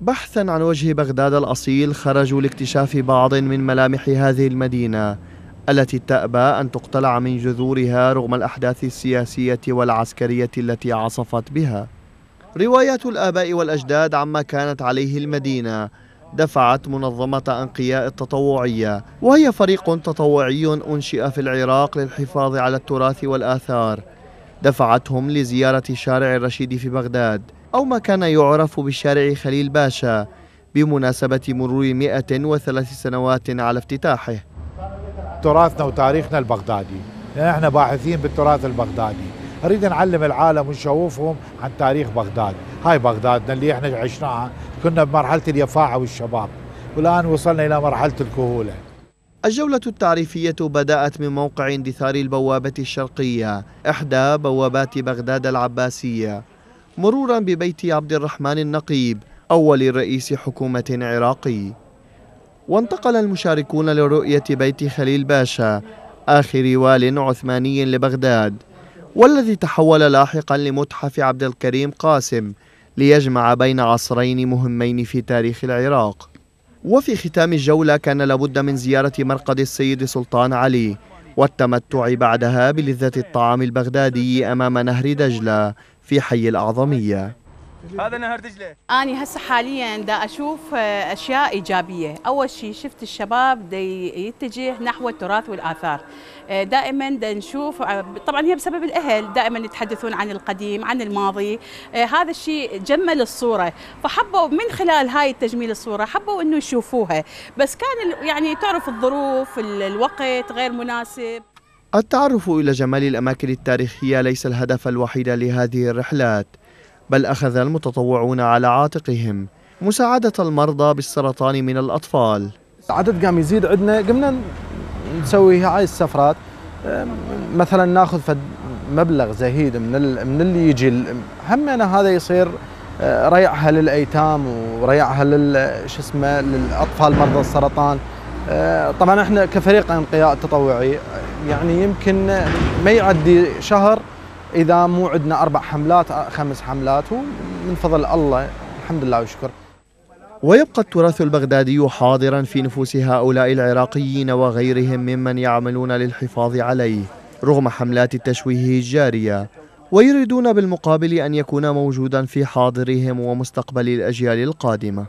بحثا عن وجه بغداد الأصيل خرجوا لاكتشاف بعض من ملامح هذه المدينة التي تأبى أن تقتلع من جذورها رغم الأحداث السياسية والعسكرية التي عصفت بها. روايات الآباء والأجداد عما كانت عليه المدينة دفعت منظمة أنقياء التطوعية وهي فريق تطوعي أنشئ في العراق للحفاظ على التراث والآثار. دفعتهم لزيارة شارع الرشيد في بغداد. أو ما كان يعرف بشارع خليل باشا بمناسبة مرور 103 سنوات على افتتاحه. تراثنا وتاريخنا البغدادي. إحنا باحثين بالتراث البغدادي. نريد نعلم العالم ونشوفهم عن تاريخ بغداد. هاي بغدادنا اللي إحنا عشناها. كنا بمرحلة اليفاعة والشباب. والآن وصلنا إلى مرحلة الكهولة. الجولة التعريفية بدأت من موقع اندثار البوابة الشرقية إحدى بوابات بغداد العباسية. مرورا ببيت عبد الرحمن النقيب أول رئيس حكومة عراقي. وانتقل المشاركون لرؤية بيت خليل باشا آخر وال عثماني لبغداد. والذي تحول لاحقا لمتحف عبد الكريم قاسم ليجمع بين عصرين مهمين في تاريخ العراق. وفي ختام الجولة كان لابد من زيارة مرقد السيد سلطان علي والتمتع بعدها بلذة الطعام البغدادي أمام نهر دجلة في حي الأعظمية. هذا نهر دجلة. أني هسه حاليا دا أشوف آه، أشياء إيجابية. أول شيء شفت الشباب دا يتجه نحو التراث والآثار. آه، دائما دا نشوف آه، طبعا هي بسبب الأهل دائما يتحدثون عن القديم عن الماضي. هذا الشيء جمل الصورة. فحبوا من خلال هاي التجميل الصورة حبوا إنه يشوفوها. بس كان يعني تعرف الظروف الوقت غير مناسب. التعرف إلى جمال الأماكن التاريخية ليس الهدف الوحيد لهذه الرحلات. بل أخذ المتطوعون على عاتقهم. مساعدة المرضى بالسرطان من الأطفال. العدد قام يزيد عندنا. قمنا نسوي هاي السفرات. مثلا ناخذ فد مبلغ زهيد من من اللي يجي همنا هذا يصير آه، ريعها للأيتام وريعها لل شو اسمه للأطفال مرضى السرطان. آه، طبعا إحنا كفريق أنقياء تطوعي يعني يمكن ما يعدي شهر إذا مو عندنا أربع حملات خمس حملات ومن فضل الله الحمد لله وشكر. ويبقى التراث البغدادي حاضرا في نفوس هؤلاء العراقيين وغيرهم ممن يعملون للحفاظ عليه رغم حملات التشويه الجارية. ويريدون بالمقابل أن يكون موجودا في حاضرهم ومستقبل الأجيال القادمة.